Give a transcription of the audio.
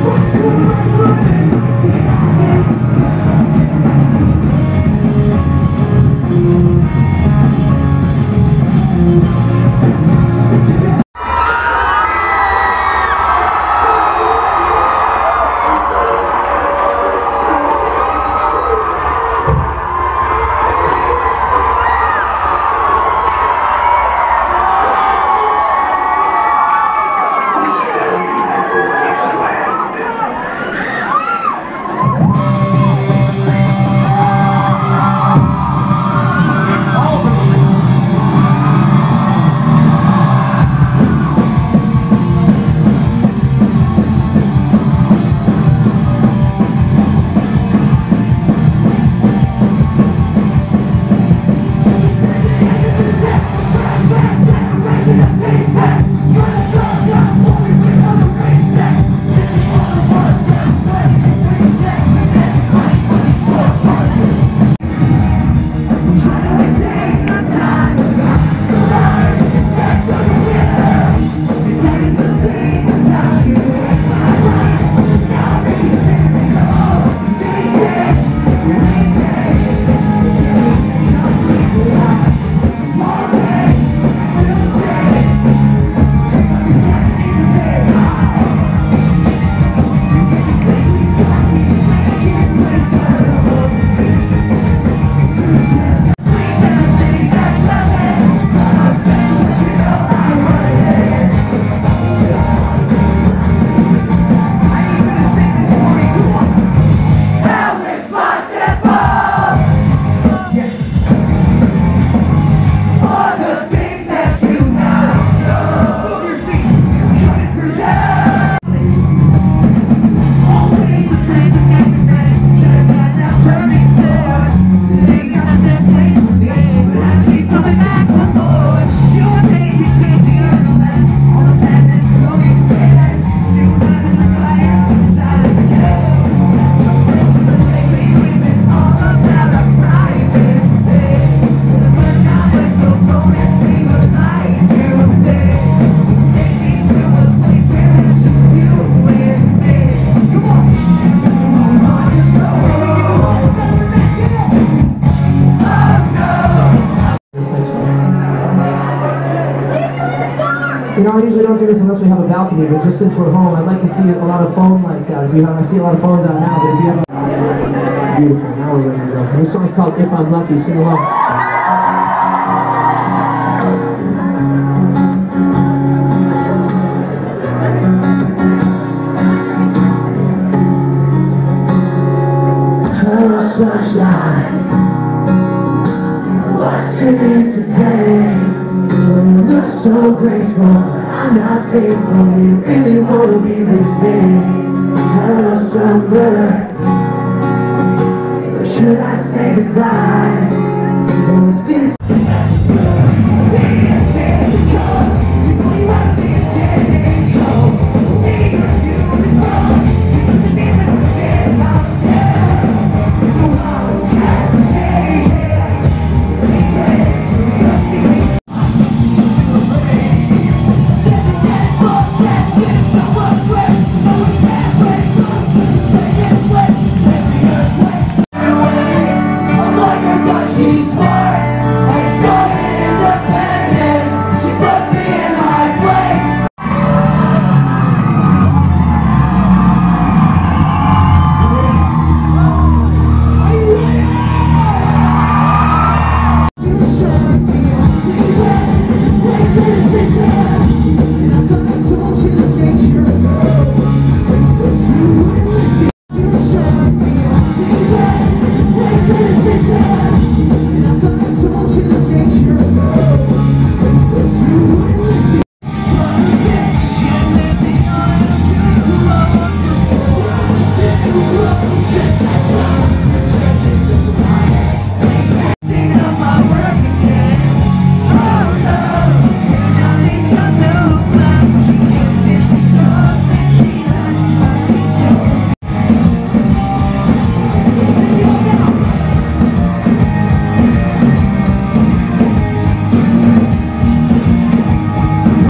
You know, I usually don't do this unless we have a balcony, but just since we're home, I'd like to see a lot of phone lights out. If you have, I see a lot of phones out now, but if you have a... Beautiful, now we're ready to go. And this song's called If I'm Lucky, sing along. Sunshine. What's name today? You look so graceful, I'm not faithful. You really wanna be with me? Hello, summer. Or should I say goodbye? Oh, it's been